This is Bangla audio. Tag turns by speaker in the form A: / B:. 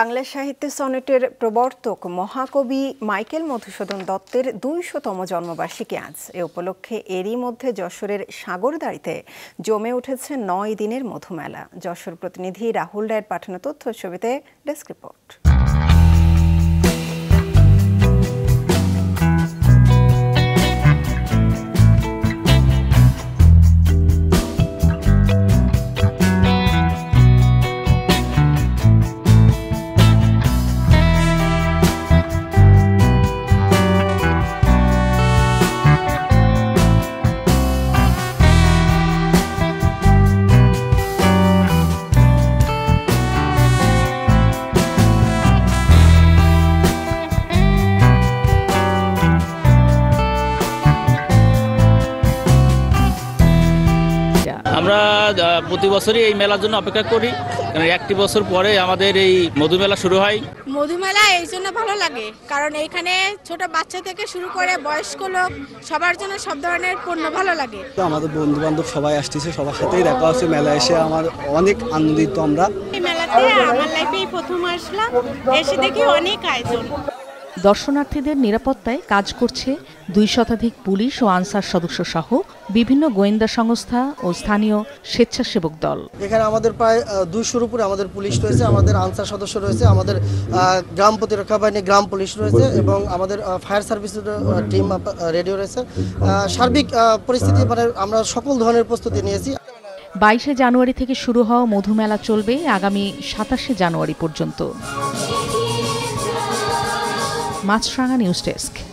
A: বাংলা সাহিত্য সনেটের প্রবর্তক মহাকবি মাইকেল মধুসূদন দত্তের দুইশতম জন্মবার্ষিকী আজ। এ উপলক্ষে এরই মধ্যে যশোরের সাগরদাড়িতে জমে উঠেছে নয় দিনের মধুমেলা। যশোর প্রতিনিধি রাহুল রায়ের পাঠানো তথ্য ছবিতে ডেস্ক রিপোর্ট।
B: আমরা প্রতি বছরই এই মেলার জন্য অপেক্ষা করি। কারণ একটি বছর পরে আমাদের এই মধুমেলা শুরু হয়।
C: মধুমেলা এই জন্য ভালো লাগে। কারণ এইখানে ছোট বাচ্চা থেকে শুরু করে বয়স্ক লোক সবার জন্য সব ধরনের পণ্য ভালো লাগে।
D: তো আমাদের বন্ধু বান্ধব সবাই আসতেছে সবার সাথেই দেখা হচ্ছে মেলা এসে। আমার অনেক আনন্দিত আমরা।
C: এই মেলাতে আমার লাইফেই প্রথম আসলাম। এসে দেখি অনেক আয়োজন।
E: দর্শনার্থীদের নিরাপত্তায় কাজ করছে দুই শতাধিক পুলিশ ও আনসার সদস্য সহ বিভিন্ন গোয়েন্দা সংস্থা ও স্থানীয় স্বেচ্ছাসেবক দল।
F: এখানে আমাদের প্রায় দুইশোর উপরে আমাদের পুলিশ রয়েছে আমাদের আনসার সদস্য রয়েছে আমাদের গ্রাম প্রতিরক্ষা বাহিনী গ্রাম পুলিশ রয়েছে এবং আমাদের ফায়ার সার্ভিসের টিম রেডিও রয়েছে। সার্বিক পরিস্থিতি মানে আমরা সকল ধরনের প্রস্তুতি নিয়েছি।
E: বাইশে জানুয়ারি থেকে শুরু হওয়া মধুমেলা চলবে আগামী সাতাশে জানুয়ারি পর্যন্ত। Maasranga news desk.